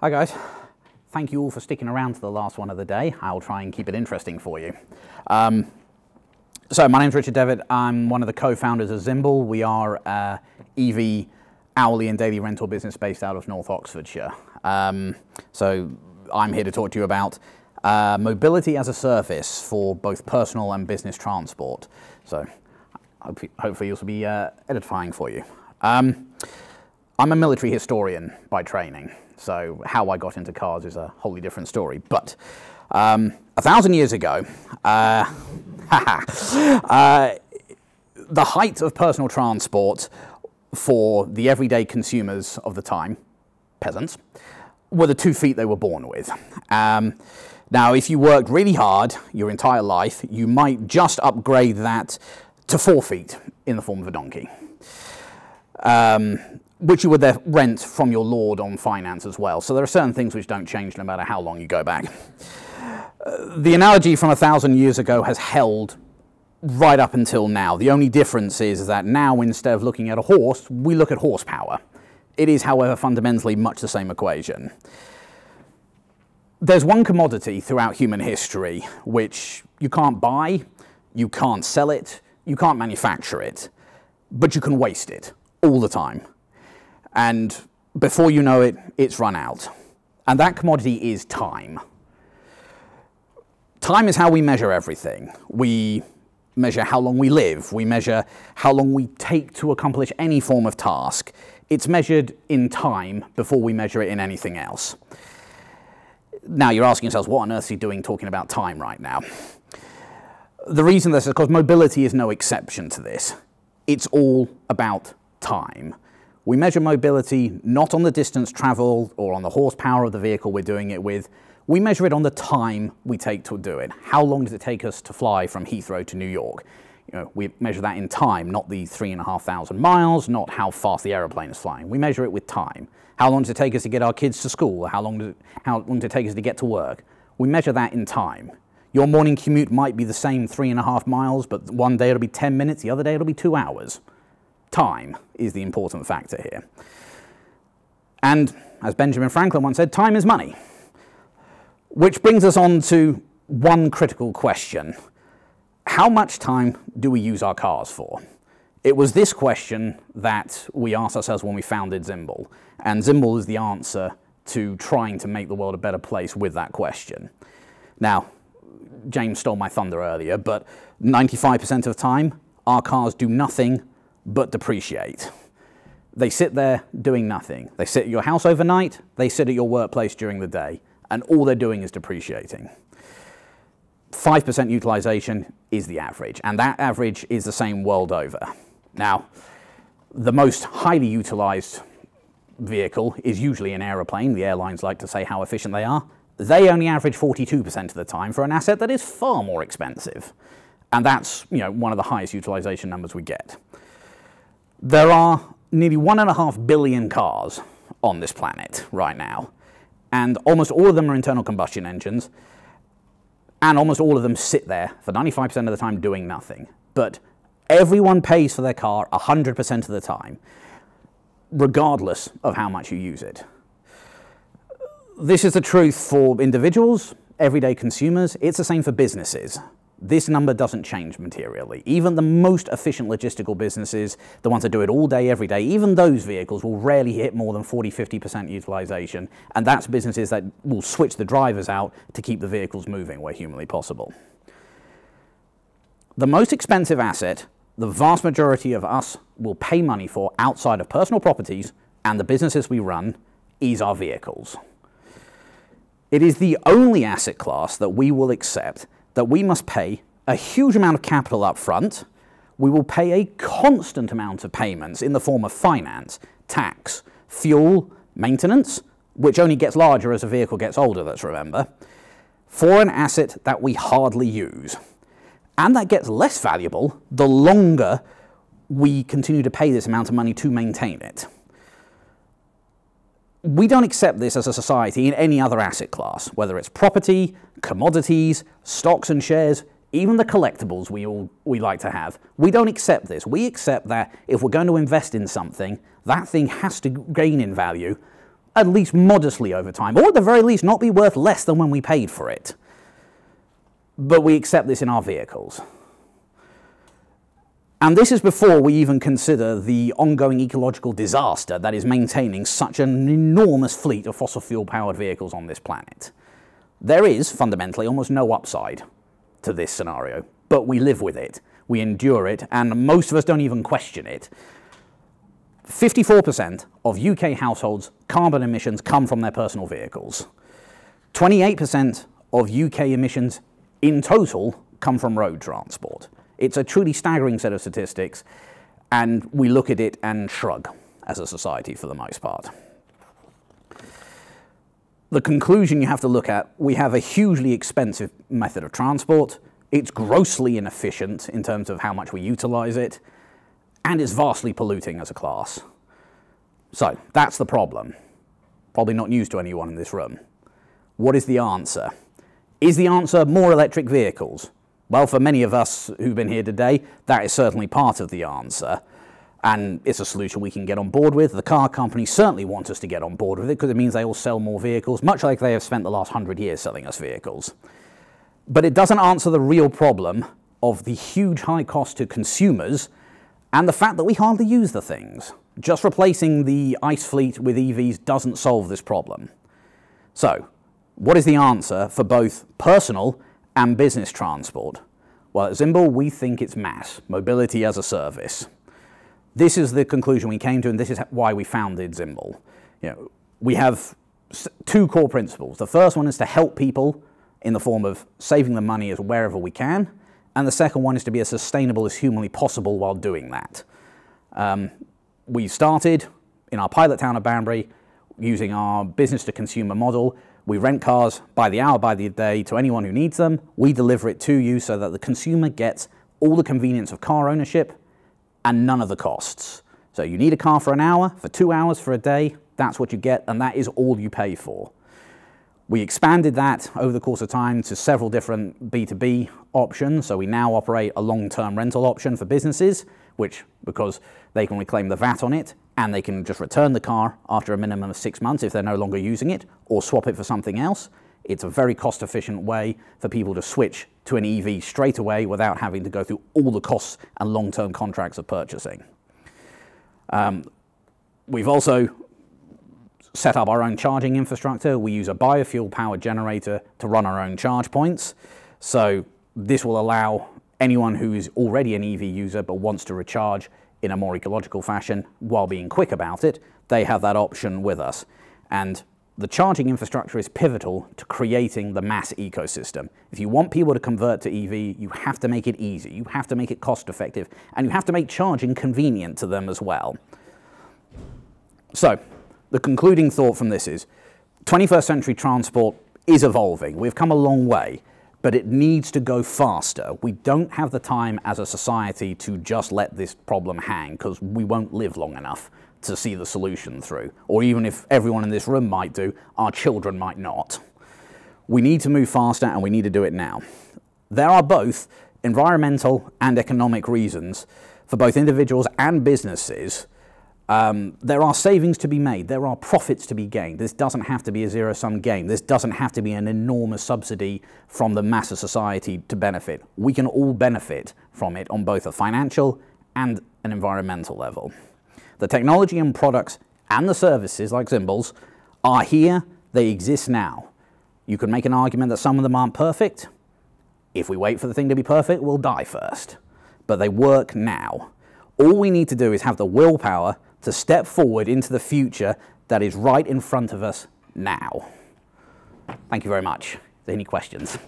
Hi guys, thank you all for sticking around to the last one of the day. I'll try and keep it interesting for you. Um, so my name's Richard Devitt. I'm one of the co-founders of Zimbl. We are a EV hourly and daily rental business based out of North Oxfordshire. Um, so I'm here to talk to you about uh, mobility as a service for both personal and business transport. So hopefully this will be uh, edifying for you. Um, I'm a military historian by training, so how I got into cars is a wholly different story. But um, a thousand years ago, uh, uh, the height of personal transport for the everyday consumers of the time, peasants, were the two feet they were born with. Um, now, if you worked really hard your entire life, you might just upgrade that to four feet in the form of a donkey, um, which you would then rent from your lord on finance as well. So there are certain things which don't change no matter how long you go back. Uh, the analogy from a thousand years ago has held right up until now. The only difference is that now instead of looking at a horse, we look at horsepower. It is, however, fundamentally much the same equation. There's one commodity throughout human history which you can't buy, you can't sell it, you can't manufacture it, but you can waste it all the time. And before you know it, it's run out. And that commodity is time. Time is how we measure everything. We measure how long we live. We measure how long we take to accomplish any form of task. It's measured in time before we measure it in anything else. Now you're asking yourselves, what on earth is he doing talking about time right now? The reason this is because mobility is no exception to this. It's all about time. We measure mobility not on the distance traveled or on the horsepower of the vehicle we're doing it with, we measure it on the time we take to do it. How long does it take us to fly from Heathrow to New York? You know, we measure that in time, not the three and a half thousand miles, not how fast the aeroplane is flying. We measure it with time. How long does it take us to get our kids to school? How long does it, how long does it take us to get to work? We measure that in time. Your morning commute might be the same three and a half miles, but one day it'll be 10 minutes, the other day it'll be two hours. Time is the important factor here. And as Benjamin Franklin once said, time is money. Which brings us on to one critical question. How much time do we use our cars for? It was this question that we asked ourselves when we founded Zimbl, and Zimbl is the answer to trying to make the world a better place with that question. Now, James stole my thunder earlier, but 95% of the time, our cars do nothing but depreciate. They sit there doing nothing. They sit at your house overnight, they sit at your workplace during the day and all they're doing is depreciating. 5% utilization is the average, and that average is the same world over. Now, the most highly utilized vehicle is usually an aeroplane. The airlines like to say how efficient they are. They only average 42% of the time for an asset that is far more expensive. And that's you know, one of the highest utilization numbers we get. There are nearly one and a half billion cars on this planet right now and almost all of them are internal combustion engines, and almost all of them sit there for 95% of the time doing nothing. But everyone pays for their car 100% of the time, regardless of how much you use it. This is the truth for individuals, everyday consumers. It's the same for businesses this number doesn't change materially. Even the most efficient logistical businesses, the ones that do it all day, every day, even those vehicles will rarely hit more than 40, 50% utilization. And that's businesses that will switch the drivers out to keep the vehicles moving where humanly possible. The most expensive asset the vast majority of us will pay money for outside of personal properties and the businesses we run is our vehicles. It is the only asset class that we will accept that we must pay a huge amount of capital up front. We will pay a constant amount of payments in the form of finance, tax, fuel, maintenance, which only gets larger as a vehicle gets older, let's remember, for an asset that we hardly use. And that gets less valuable the longer we continue to pay this amount of money to maintain it. We don't accept this as a society in any other asset class, whether it's property, commodities, stocks and shares, even the collectibles we all we like to have. We don't accept this. We accept that if we're going to invest in something, that thing has to gain in value at least modestly over time, or at the very least not be worth less than when we paid for it. But we accept this in our vehicles. And this is before we even consider the ongoing ecological disaster that is maintaining such an enormous fleet of fossil fuel powered vehicles on this planet. There is fundamentally almost no upside to this scenario, but we live with it, we endure it, and most of us don't even question it. 54% of UK households' carbon emissions come from their personal vehicles. 28% of UK emissions in total come from road transport. It's a truly staggering set of statistics, and we look at it and shrug as a society for the most part. The conclusion you have to look at we have a hugely expensive method of transport, it's grossly inefficient in terms of how much we utilize it, and it's vastly polluting as a class. So that's the problem. Probably not news to anyone in this room. What is the answer? Is the answer more electric vehicles? Well, for many of us who've been here today, that is certainly part of the answer. And it's a solution we can get on board with. The car companies certainly want us to get on board with it because it means they will sell more vehicles, much like they have spent the last hundred years selling us vehicles. But it doesn't answer the real problem of the huge high cost to consumers and the fact that we hardly use the things. Just replacing the ICE fleet with EVs doesn't solve this problem. So, what is the answer for both personal and business transport? Well, at Zimbl, we think it's MaaS, mobility as a service. This is the conclusion we came to, and this is why we founded Zimbl. You know, we have two core principles. The first one is to help people in the form of saving them money as wherever we can, and the second one is to be as sustainable as humanly possible while doing that. Um, we started in our pilot town of Banbury using our business to consumer model we rent cars by the hour, by the day to anyone who needs them. We deliver it to you so that the consumer gets all the convenience of car ownership and none of the costs. So you need a car for an hour, for two hours, for a day, that's what you get, and that is all you pay for. We expanded that over the course of time to several different B2B options. So we now operate a long-term rental option for businesses, which, because they can reclaim the VAT on it, and they can just return the car after a minimum of six months if they're no longer using it, or swap it for something else. It's a very cost efficient way for people to switch to an EV straight away without having to go through all the costs and long term contracts of purchasing. Um, we've also set up our own charging infrastructure. We use a biofuel powered generator to run our own charge points. So this will allow anyone who is already an EV user but wants to recharge in a more ecological fashion while being quick about it, they have that option with us. And the charging infrastructure is pivotal to creating the mass ecosystem. If you want people to convert to EV, you have to make it easy, you have to make it cost effective, and you have to make charging convenient to them as well. So, the concluding thought from this is 21st century transport is evolving. We've come a long way but it needs to go faster. We don't have the time as a society to just let this problem hang because we won't live long enough to see the solution through. Or even if everyone in this room might do, our children might not. We need to move faster and we need to do it now. There are both environmental and economic reasons for both individuals and businesses um, there are savings to be made. There are profits to be gained. This doesn't have to be a zero-sum game. This doesn't have to be an enormous subsidy from the mass of society to benefit. We can all benefit from it on both a financial and an environmental level. The technology and products and the services like Zimbl's are here. They exist now. You can make an argument that some of them aren't perfect. If we wait for the thing to be perfect, we'll die first. But they work now. All we need to do is have the willpower to step forward into the future that is right in front of us now. Thank you very much. Any questions?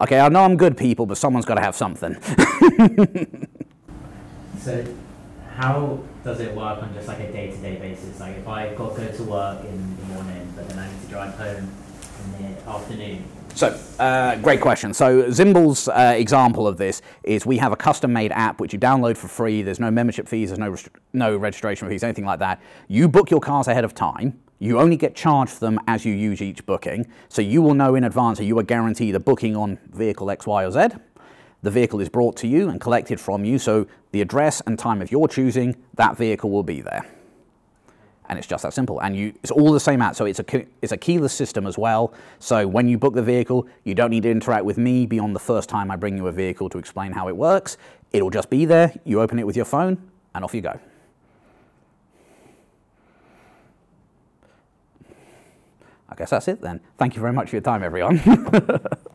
Okay, I know I'm good people, but someone's got to have something. so, how does it work on just like a day-to-day basis? Like, if I got to go to work in the morning, but then I need to drive home in the afternoon, so, uh, great question. So, Zimbl's uh, example of this is we have a custom-made app which you download for free. There's no membership fees, there's no no registration fees, anything like that. You book your cars ahead of time. You only get charged for them as you use each booking. So you will know in advance that you are guaranteed a booking on vehicle X, Y, or Z. The vehicle is brought to you and collected from you, so the address and time of your choosing, that vehicle will be there. And it's just that simple. And you, it's all the same app. So it's a, it's a keyless system as well. So when you book the vehicle, you don't need to interact with me beyond the first time I bring you a vehicle to explain how it works. It'll just be there. You open it with your phone and off you go. I guess that's it then. Thank you very much for your time, everyone.